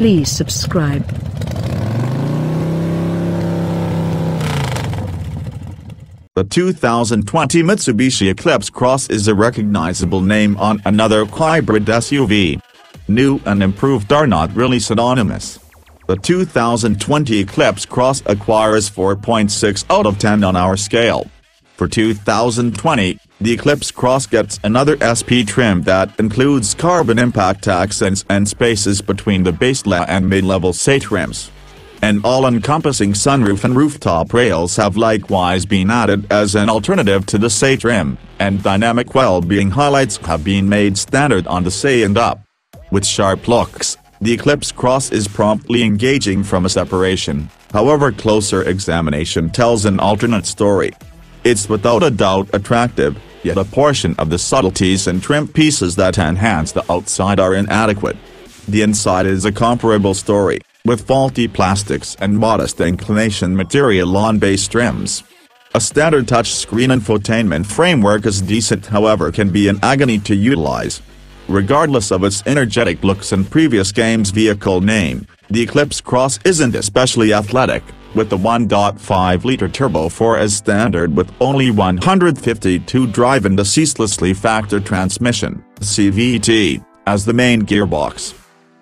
Please subscribe. The 2020 Mitsubishi Eclipse Cross is a recognizable name on another hybrid SUV. New and improved are not really synonymous. The 2020 Eclipse Cross acquires 4.6 out of 10 on our scale. For 2020, the Eclipse Cross gets another SP trim that includes carbon impact accents and spaces between the base level and mid-level SE trims. An all-encompassing sunroof and rooftop rails have likewise been added as an alternative to the SE trim, and dynamic well-being highlights have been made standard on the SE and up. With sharp looks, the Eclipse Cross is promptly engaging from a separation, however closer examination tells an alternate story. It's without a doubt attractive, yet a portion of the subtleties and trim pieces that enhance the outside are inadequate. The inside is a comparable story with faulty plastics and modest inclination material on base trims. A standard touchscreen infotainment framework is decent however can be an agony to utilize. Regardless of its energetic looks and previous game's vehicle name, the Eclipse Cross isn't especially athletic, with the 1.5-liter turbo 4 as standard with only 152 drive and a ceaselessly factor transmission, CVT, as the main gearbox.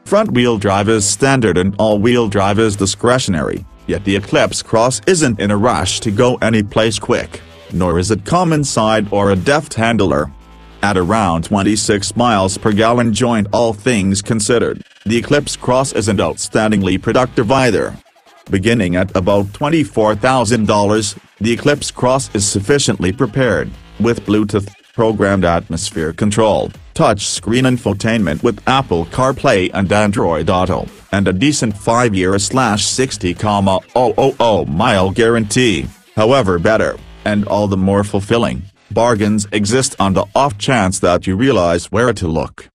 Front-wheel drive is standard and all-wheel drive is discretionary, yet the Eclipse Cross isn't in a rush to go anyplace quick, nor is it common side or a deft handler. At around 26 miles per gallon joint all things considered, the Eclipse Cross isn't outstandingly productive either. Beginning at about $24,000, the Eclipse Cross is sufficiently prepared, with Bluetooth, programmed atmosphere control, touchscreen infotainment with Apple CarPlay and Android Auto, and a decent 5-year slash 60,000-mile guarantee, however better, and all the more fulfilling, bargains exist on the off chance that you realize where to look.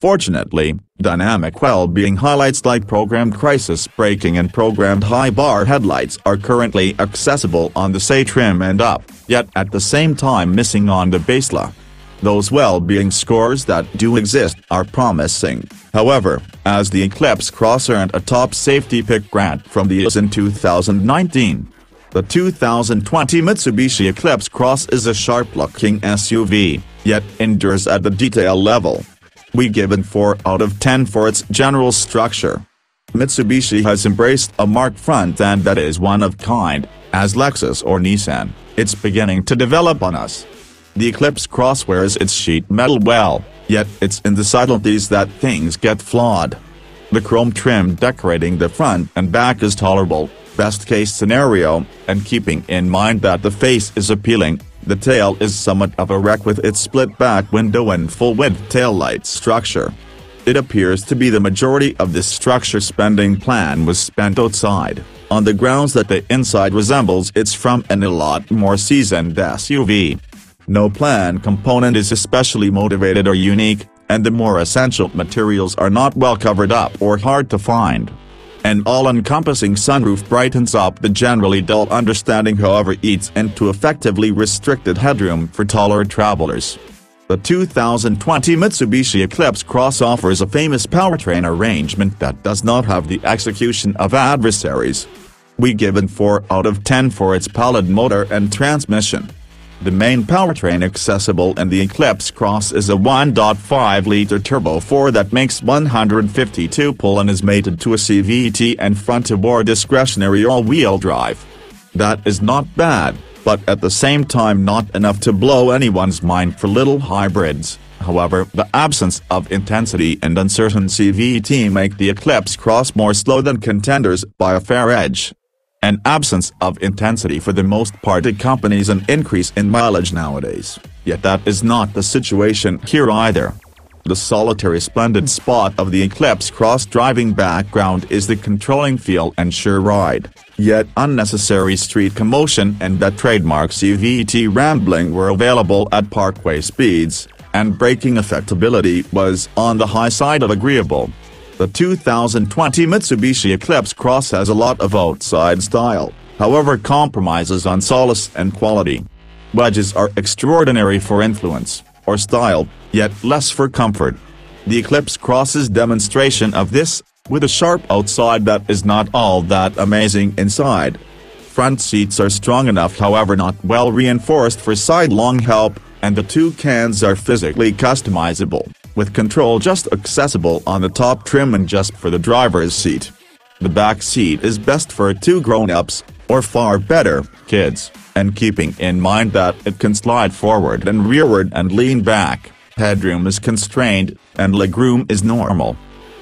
Fortunately, dynamic well-being highlights like programmed crisis braking and programmed high-bar headlights are currently accessible on the SE trim and up, yet at the same time missing on the Basela. Those well-being scores that do exist are promising, however, as the Eclipse Cross earned a top safety pick grant from the US in 2019. The 2020 Mitsubishi Eclipse Cross is a sharp-looking SUV, yet endures at the detail level. We give it 4 out of 10 for its general structure. Mitsubishi has embraced a marked front end that is one of kind, as Lexus or Nissan, it's beginning to develop on us. The Eclipse Cross wears its sheet metal well, yet it's in the subtleties that things get flawed. The chrome trim decorating the front and back is tolerable, best case scenario, and keeping in mind that the face is appealing, the tail is somewhat of a wreck with its split back window and full-width taillight structure. It appears to be the majority of this structure spending plan was spent outside, on the grounds that the inside resembles it's from an a lot more seasoned SUV. No plan component is especially motivated or unique, and the more essential materials are not well covered up or hard to find. An all-encompassing sunroof brightens up the generally dull understanding however eats into effectively restricted headroom for taller travelers. The 2020 Mitsubishi Eclipse Cross offers a famous powertrain arrangement that does not have the execution of adversaries. We given 4 out of 10 for its pallid motor and transmission. The main powertrain accessible in the Eclipse Cross is a 1.5-liter turbo 4 that makes 152 pull and is mated to a CVT and front-to-bore discretionary all-wheel drive. That is not bad, but at the same time not enough to blow anyone's mind for little hybrids. However, the absence of intensity and uncertain CVT make the Eclipse Cross more slow than contenders by a fair edge. An absence of intensity for the most part accompanies an increase in mileage nowadays, yet that is not the situation here either. The solitary splendid spot of the Eclipse Cross driving background is the controlling feel and sure ride, yet unnecessary street commotion and that trademark CVT rambling were available at parkway speeds, and braking effectability was on the high side of agreeable. The 2020 Mitsubishi Eclipse Cross has a lot of outside style, however compromises on solace and quality. Wedges are extraordinary for influence, or style, yet less for comfort. The Eclipse Cross's demonstration of this, with a sharp outside that is not all that amazing inside. Front seats are strong enough however not well reinforced for side-long help, and the two cans are physically customizable, with control just accessible on the top trim and just for the driver's seat. The back seat is best for two grown-ups, or far better, kids, and keeping in mind that it can slide forward and rearward and lean back, headroom is constrained, and legroom is normal.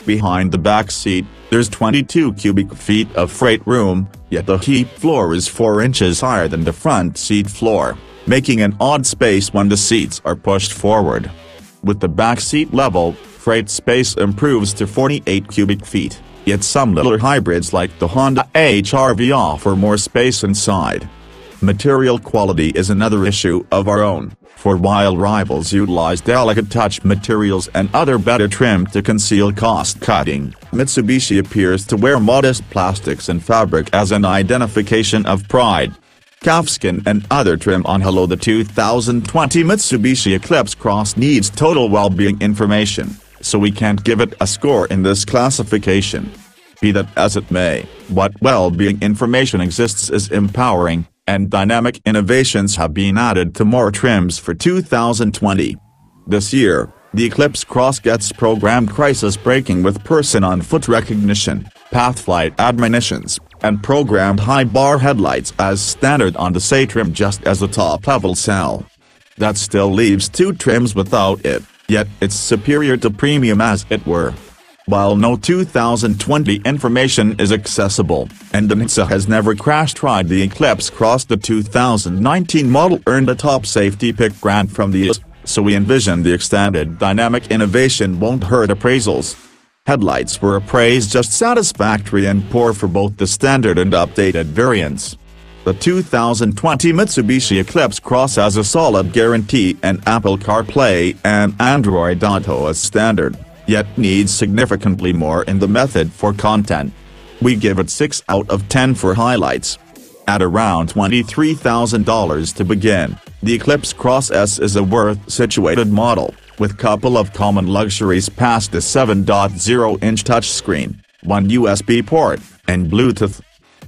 Behind the back seat, there's 22 cubic feet of freight room, yet the heap floor is 4 inches higher than the front seat floor, making an odd space when the seats are pushed forward. With the back seat level, freight space improves to 48 cubic feet, yet some little hybrids like the Honda HR-V offer more space inside. Material quality is another issue of our own, for while rivals utilize delicate touch materials and other better trim to conceal cost-cutting, Mitsubishi appears to wear modest plastics and fabric as an identification of pride. Calfskin and other trim on Hello the 2020 Mitsubishi Eclipse Cross needs total well-being information, so we can't give it a score in this classification. Be that as it may, what well-being information exists is empowering, and dynamic innovations have been added to more trims for 2020. This year, the Eclipse Cross gets programmed crisis braking with person-on-foot recognition, path flight admonitions, and programmed high bar headlights as standard on the SE trim just as a top-level SEL. That still leaves two trims without it, yet it's superior to premium as it were. While no 2020 information is accessible, and the NHTSA has never crash-tried the Eclipse Cross the 2019 model earned a top safety pick grant from the US, so we envision the extended dynamic innovation won't hurt appraisals. Headlights were appraised just satisfactory and poor for both the standard and updated variants. The 2020 Mitsubishi Eclipse Cross has a solid guarantee and Apple CarPlay and Android Auto as standard yet needs significantly more in the method for content. We give it 6 out of 10 for highlights. At around $23,000 to begin, the Eclipse Cross S is a worth-situated model, with couple of common luxuries past the 7.0-inch touchscreen, one USB port, and Bluetooth.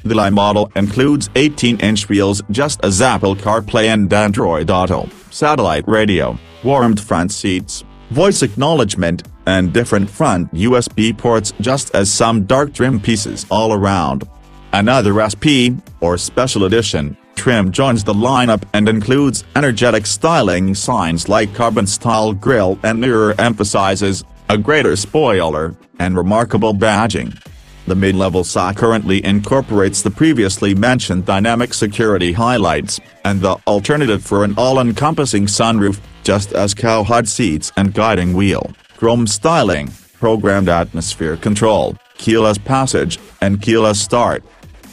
The LE model includes 18-inch wheels just as Apple CarPlay and Android Auto, satellite radio, warmed front seats, voice acknowledgement, and different front USB ports just as some dark trim pieces all around. Another SP, or Special Edition, trim joins the lineup and includes energetic styling signs like carbon style grille and mirror emphasizes, a greater spoiler, and remarkable badging. The mid-level SE currently incorporates the previously mentioned dynamic security highlights, and the alternative for an all-encompassing sunroof, just as cowhide seats and guiding wheel chrome styling, programmed atmosphere control, keyless passage, and keyless start.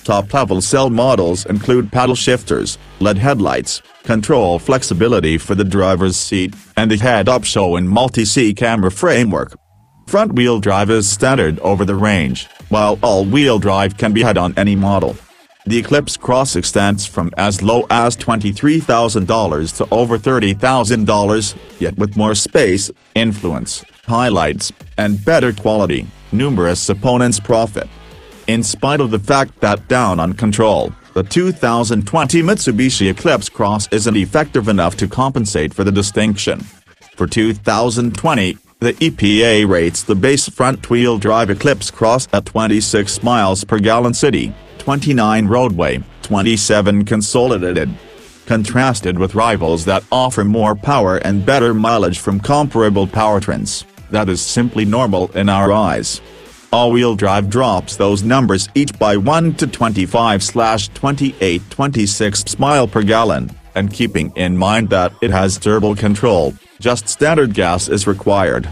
Top-level SEL models include paddle shifters, LED headlights, control flexibility for the driver's seat, and the head-up show and multi-C camera framework. Front-wheel drive is standard over the range, while all-wheel drive can be had on any model. The Eclipse Cross extends from as low as $23,000 to over $30,000, yet with more space, influence, highlights, and better quality, numerous opponents profit. In spite of the fact that down on control, the 2020 Mitsubishi Eclipse Cross isn't effective enough to compensate for the distinction. For 2020, the EPA rates the base front-wheel drive Eclipse Cross at 26 miles per gallon city, 29 roadway, 27 consolidated. Contrasted with rivals that offer more power and better mileage from comparable powertrains that is simply normal in our eyes. All-wheel drive drops those numbers each by 1 to 25 slash 28 26 mile per gallon, and keeping in mind that it has turbo control, just standard gas is required.